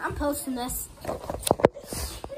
I'm posting this.